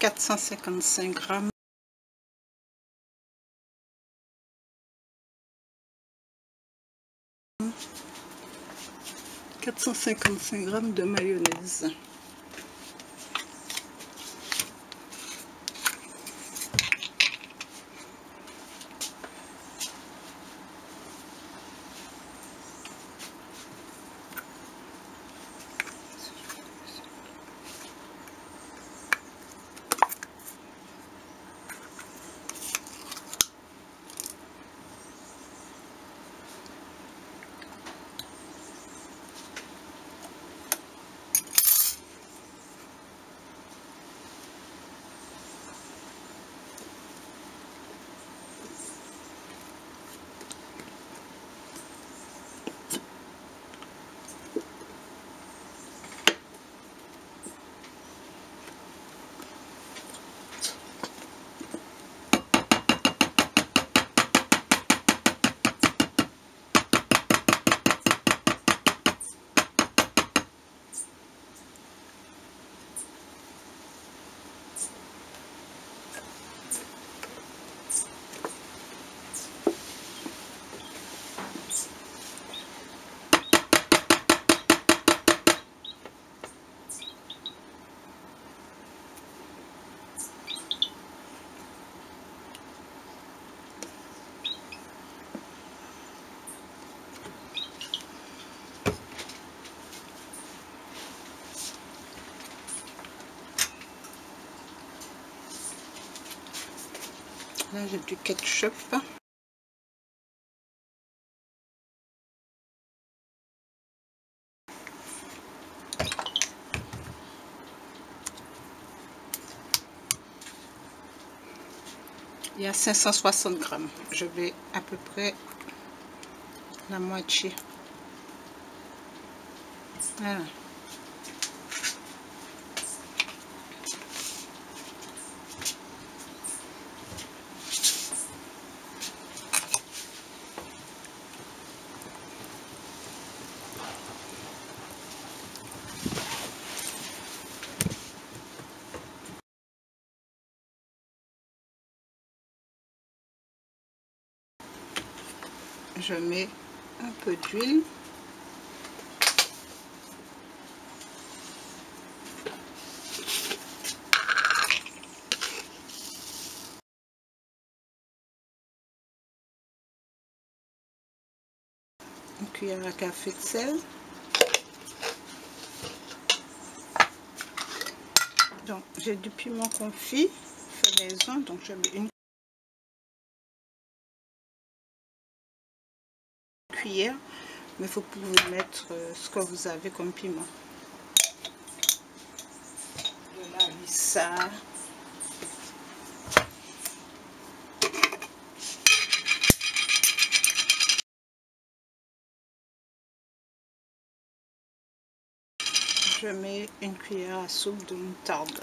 455 grammes. « 455 grammes de mayonnaise. Là, j'ai du ketchup. Il y a 560 grammes. Je vais à peu près la moitié. Voilà. Je mets un peu d'huile. Une cuillère à café de sel. Donc j'ai du piment confit fait maison donc je mets une cuillère mais vous mettre ce que vous avez comme piment. De la lissa. Je mets une cuillère à soupe de moutarde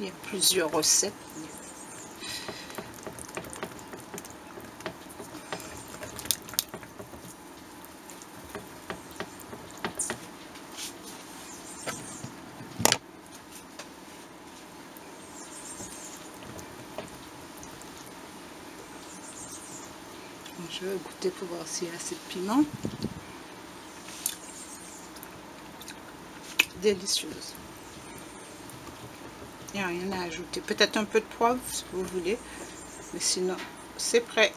Il y a plusieurs recettes. Je vais goûter pour voir s'il y a assez de piment. Délicieuse. Il n'y a rien à ajouter. Peut-être un peu de poivre si vous voulez. Mais sinon, c'est prêt.